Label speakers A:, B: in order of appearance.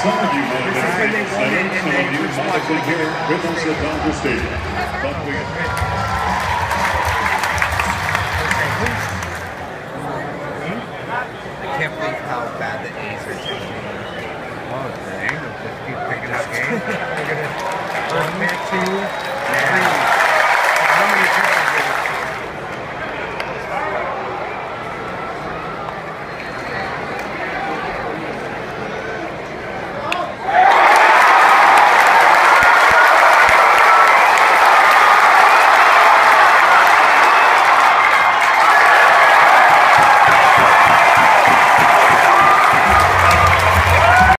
A: Some of you might have been some of you might have been here with us at Dodger Stadium. But we...
B: I can't believe how bad the A's are taking it. The Angels just keep picking up games. They're going to first to you.